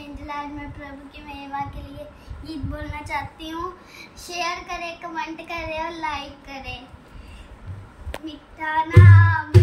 Angel आज मैं प्रभु की महिमा के लिए गीत बोलना चाहती हूँ। शेयर करें कमेंट करें और लाइक करें। मिठा नाम।